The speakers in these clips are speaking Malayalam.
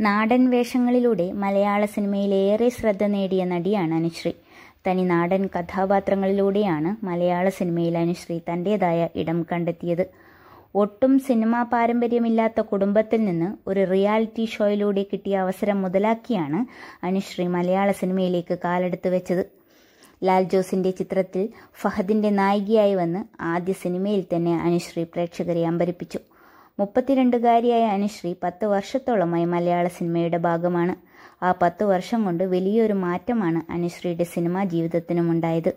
നാടൻ വേഷങ്ങളിലൂടെ മലയാള സിനിമയിൽ ഏറെ ശ്രദ്ധ നേടിയ നടിയാണ് അനുശ്രീ. തനി നാടൻ കഥാപാത്രങ്ങളിലൂടെയാണ് മലയാള സിനിമയിൽ അനുശ്രീ തന്റേതായ ഇടം കണ്ടെത്തിയത്. ഒട്ടും സിനിമാ പാരമ്പര്യമില്ലാത്ത കുടുംബത്തിൽ നിന്ന് ഒരു റിയാലിറ്റി ഷോയിലൂടെ കിട്ടിയ അവസരം മുതലാക്കിയാണ് അനുശ്രീ മലയാള സിനിമയിലേക്ക് കാലെടുത്ത് വെച്ചത്. ലാൽ ജോസിന്റെ ചിത്രത്തിൽ ഫഹദിന്റെ നായികയായി വന്ന് ആദ്യ സിനിമയിൽ തന്നെ അനുശ്രീ പ്രേക്ഷകരെ അമ്പരിപ്പിച്ചു. മുപ്പത്തിരണ്ടുകാരിയായ അനുശ്രീ പത്ത് വർഷത്തോളമായി മലയാള സിനിമയുടെ ഭാഗമാണ്. ആ പത്ത് വർഷം കൊണ്ട് വലിയൊരു മാറ്റമാണ് അനുശ്രീയുടെ സിനിമാ ജീവിതത്തിനുമുണ്ടായത്.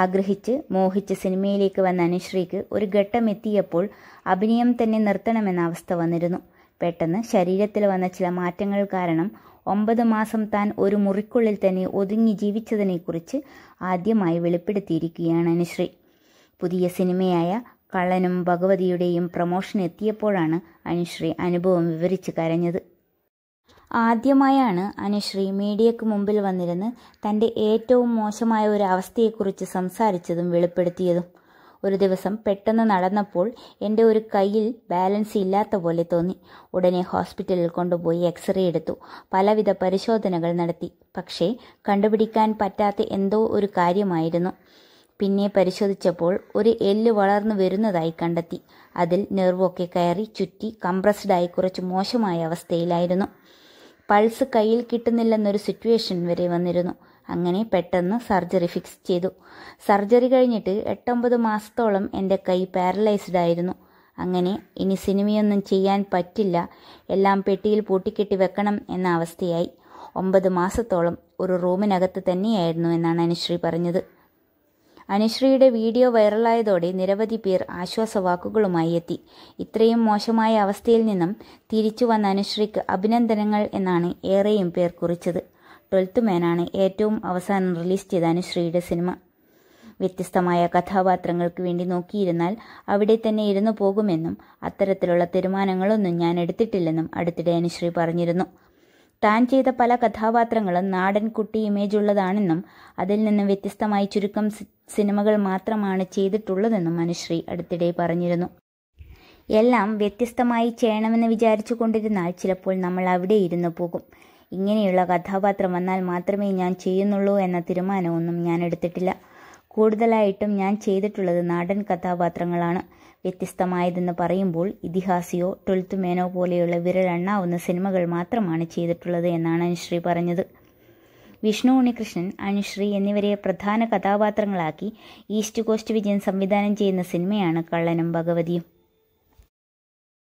ആഗ്രഹിച്ച് മോഹിച്ച് സിനിമയിലേക്ക് വന്ന അനുശ്രീക്ക് ഒരു ഘട്ടം എത്തിയപ്പോൾ അഭിനയം തന്നെ നിർത്തണമെന്ന അവസ്ഥ വന്നിരുന്നു. പെട്ടെന്ന് ശരീരത്തിൽ വന്ന ചില മാറ്റങ്ങൾ കാരണം ഒമ്പത് മാസം താൻ ഒരു മുറിക്കുള്ളിൽ തന്നെ ഒതുങ്ങി ജീവിച്ചതിനെക്കുറിച്ച് ആദ്യമായി വെളിപ്പെടുത്തിയിരിക്കുകയാണ് അനുശ്രീ. പുതിയ സിനിമയായ കള്ളനും ഭഗവതിയുടെയും പ്രമോഷൻ എത്തിയപ്പോഴാണ് അനുശ്രീ അനുഭവം വിവരിച്ച് കരഞ്ഞത്. ആദ്യമായാണ് അനുശ്രീ മീഡിയക്ക് മുമ്പിൽ വന്നിരുന്ന് തന്റെ ഏറ്റവും മോശമായ ഒരു അവസ്ഥയെക്കുറിച്ച് സംസാരിച്ചതും വെളിപ്പെടുത്തിയതും. ഒരു ദിവസം പെട്ടെന്ന് നടന്നപ്പോൾ എന്റെ ഒരു കയ്യിൽ ബാലൻസ് ഇല്ലാത്ത പോലെ തോന്നി. ഉടനെ ഹോസ്പിറ്റലിൽ കൊണ്ടുപോയി എക്സ്റേ എടുത്തു. പലവിധ പരിശോധനകൾ നടത്തി. പക്ഷേ കണ്ടുപിടിക്കാൻ പറ്റാത്ത എന്തോ ഒരു കാര്യമായിരുന്നു. പിന്നെ പരിശോധിച്ചപ്പോൾ ഒരു എല്ല് വളർന്നു വരുന്നതായി കണ്ടെത്തി. അതിൽ നെർവൊക്കെ കയറി ചുറ്റി കംപ്രസ്ഡായി കുറച്ച് മോശമായ അവസ്ഥയിലായിരുന്നു. പൾസ് കയ്യിൽ കിട്ടുന്നില്ലെന്നൊരു സിറ്റുവേഷൻ വരെ വന്നിരുന്നു. അങ്ങനെ പെട്ടെന്ന് സർജറി ഫിക്സ് ചെയ്തു. സർജറി കഴിഞ്ഞിട്ട് എട്ടൊമ്പത് മാസത്തോളം എന്റെ കൈ പാരലൈസ്ഡ് ആയിരുന്നു. അങ്ങനെ ഇനി സിനിമയൊന്നും ചെയ്യാൻ പറ്റില്ല. എല്ലാം പെട്ടിയിൽ പൂട്ടിക്കെട്ടി വെക്കണം എന്ന അവസ്ഥയായി. ഒമ്പത് മാസത്തോളം ഒരു റൂമിനകത്ത് തന്നെയായിരുന്നു എന്നാണ് അനുശ്രീ പറഞ്ഞത്. അനുശ്രീയുടെ വീഡിയോ വൈറലായതോടെ നിരവധി പേർ ആശ്വാസവാക്കുകളുമായി എത്തി. ഇത്രയും മോശമായ അവസ്ഥയിൽ നിന്നും തിരിച്ചു വന്ന അനുശ്രീക്ക് അഭിനന്ദനങ്ങൾ എന്നാണ് ഏറെയും പേർ കുറിച്ചത്. ട്വൽത്ത് മാനാണ് ഏറ്റവും അവസാനം റിലീസ് ചെയ്ത അനുശ്രീയുടെ സിനിമ. വ്യത്യസ്തമായ കഥാപാത്രങ്ങൾക്ക് വേണ്ടി നോക്കിയിരുന്നാൽ അവിടെ തന്നെ ഇരുന്നു പോകുമെന്നും അത്തരത്തിലുള്ള തീരുമാനങ്ങളൊന്നും ഞാൻ എടുത്തിട്ടില്ലെന്നും അടുത്തിടെ അനുശ്രീ പറഞ്ഞിരുന്നു. താൻ ചെയ്ത പല കഥാപാത്രങ്ങളും നാടൻ കുട്ടി ഇമേജ് ഉള്ളതാണെന്നും അതിൽ നിന്ന് വ്യത്യസ്തമായി ചുരുക്കം സിനിമകൾ മാത്രമാണ് ചെയ്തിട്ടുള്ളതെന്നും അനുശ്രീ അടുത്തിടെ പറഞ്ഞിരുന്നു. എല്ലാം വ്യത്യസ്തമായി ചെയ്യണമെന്ന് വിചാരിച്ചു കൊണ്ടിരുന്നാൽ ചിലപ്പോൾ നമ്മൾ അവിടെ ഇരുന്നു പോകും. ഇങ്ങനെയുള്ള കഥാപാത്രം വന്നാൽ മാത്രമേ ഞാൻ ചെയ്യുന്നുള്ളൂ എന്ന തീരുമാനമൊന്നും ഞാൻ എടുത്തിട്ടില്ല. കൂടുതലായിട്ടും ഞാൻ ചെയ്തിട്ടുള്ളത് നാടൻ കഥാപാത്രങ്ങളാണ്. വ്യത്യസ്തമായതെന്ന് പറയുമ്പോൾ ഇതിഹാസിയോ ട്വൽത്ത് മേനോ പോലെയുള്ള വിരലെണ്ണാവുന്ന സിനിമകൾ മാത്രമാണ് ചെയ്തിട്ടുള്ളത് എന്നാണ് അനുശ്രീ പറഞ്ഞത്. വിഷ്ണു ഉണ്ണികൃഷ്ണൻ അനുശ്രീ എന്നിവരെ പ്രധാന കഥാപാത്രങ്ങളാക്കി ഈസ്റ്റ് കോസ്റ്റ് വിജയൻ സംവിധാനം ചെയ്യുന്ന സിനിമയാണ് കള്ളനും ഭഗവതിയും.